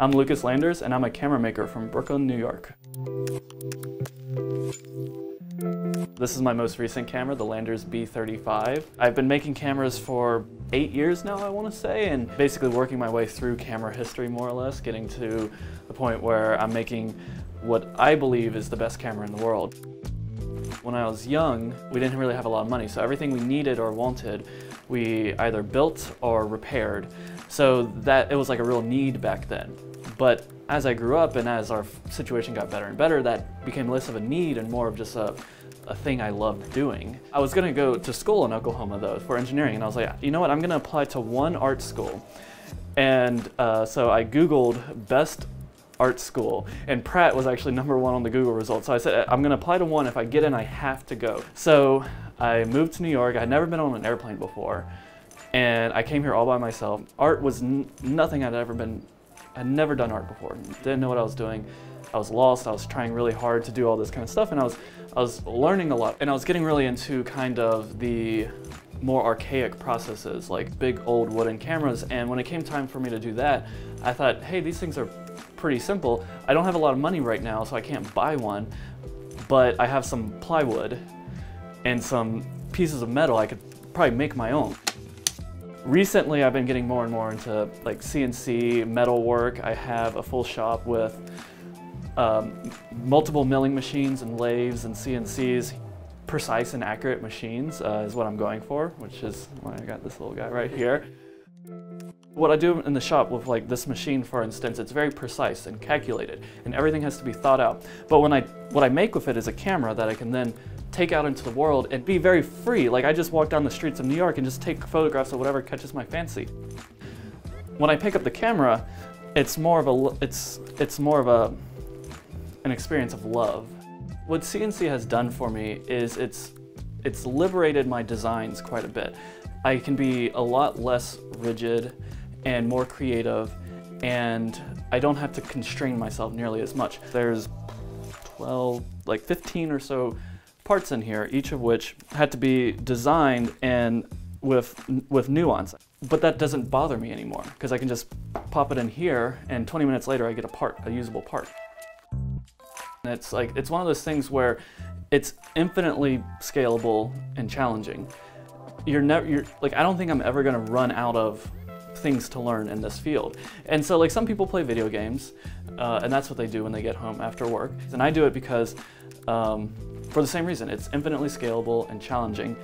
I'm Lucas Landers, and I'm a camera maker from Brooklyn, New York. This is my most recent camera, the Landers B35. I've been making cameras for eight years now, I want to say, and basically working my way through camera history more or less, getting to the point where I'm making what I believe is the best camera in the world. When I was young, we didn't really have a lot of money, so everything we needed or wanted, we either built or repaired. So that it was like a real need back then. But as I grew up and as our situation got better and better, that became less of a need and more of just a, a thing I loved doing. I was gonna go to school in Oklahoma though for engineering, and I was like, you know what, I'm gonna apply to one art school. And uh, so I Googled best art school, and Pratt was actually number one on the Google results. So I said, I'm gonna apply to one, if I get in, I have to go. So I moved to New York, I'd never been on an airplane before, and I came here all by myself. Art was nothing I'd ever been, I'd never done art before, didn't know what I was doing. I was lost, I was trying really hard to do all this kind of stuff, and I was, I was learning a lot, and I was getting really into kind of the more archaic processes, like big old wooden cameras, and when it came time for me to do that, I thought, hey, these things are pretty simple. I don't have a lot of money right now, so I can't buy one, but I have some plywood and some pieces of metal I could probably make my own. Recently, I've been getting more and more into like CNC metal work. I have a full shop with um, multiple milling machines and lathes and CNCs. Precise and accurate machines uh, is what I'm going for, which is why I got this little guy right here. What I do in the shop with like this machine, for instance, it's very precise and calculated, and everything has to be thought out. But when I, what I make with it is a camera that I can then take out into the world and be very free. Like I just walk down the streets of New York and just take photographs of whatever catches my fancy. When I pick up the camera, it's more of a, it's, it's more of a, an experience of love. What CNC has done for me is it's, it's liberated my designs quite a bit. I can be a lot less rigid and more creative and I don't have to constrain myself nearly as much. There's 12, like 15 or so parts in here, each of which had to be designed and with, with nuance. But that doesn't bother me anymore because I can just pop it in here and 20 minutes later I get a part, a usable part. And it's like, it's one of those things where it's infinitely scalable and challenging. You're never, you're, like, I don't think I'm ever gonna run out of things to learn in this field. And so like some people play video games uh, and that's what they do when they get home after work. And I do it because um, for the same reason. It's infinitely scalable and challenging.